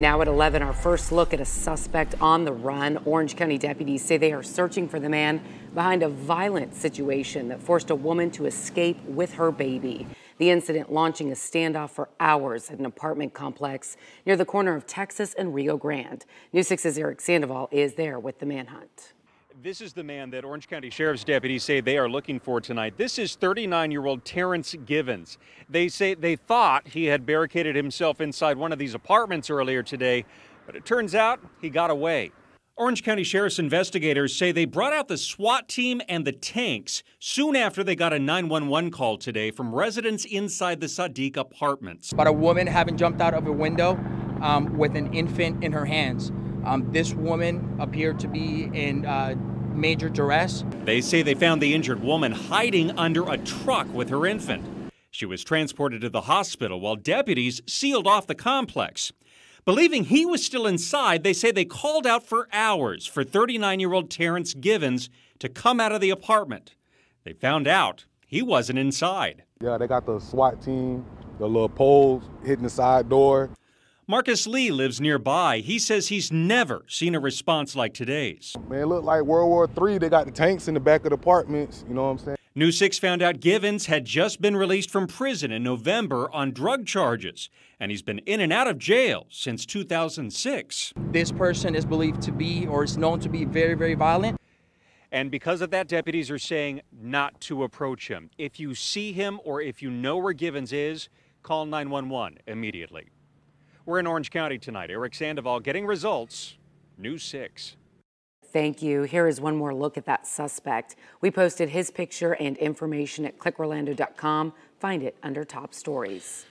Now at 11, our first look at a suspect on the run. Orange County deputies say they are searching for the man behind a violent situation that forced a woman to escape with her baby. The incident launching a standoff for hours at an apartment complex near the corner of Texas and Rio Grande. News 6's Eric Sandoval is there with the manhunt. This is the man that Orange County Sheriff's deputies say they are looking for tonight. This is 39 year old Terrence Givens. They say they thought he had barricaded himself inside one of these apartments earlier today, but it turns out he got away. Orange County Sheriff's investigators say they brought out the SWAT team and the tanks soon after they got a 911 call today from residents inside the Sadiq apartments. About a woman having jumped out of a window um, with an infant in her hands. Um, this woman appeared to be in uh, major duress. They say they found the injured woman hiding under a truck with her infant. She was transported to the hospital while deputies sealed off the complex. Believing he was still inside, they say they called out for hours for 39 year old Terrence Givens to come out of the apartment. They found out he wasn't inside. Yeah, they got the SWAT team, the little poles hitting the side door. Marcus Lee lives nearby. He says he's never seen a response like today's. Man, it looked like World War III. They got the tanks in the back of the apartments. You know what I'm saying? News 6 found out Givens had just been released from prison in November on drug charges, and he's been in and out of jail since 2006. This person is believed to be or is known to be very, very violent. And because of that, deputies are saying not to approach him. If you see him or if you know where Givens is, call 911 immediately. We're in Orange County tonight. Eric Sandoval getting results. News 6. Thank you. Here is one more look at that suspect. We posted his picture and information at clickorlando.com. Find it under top stories.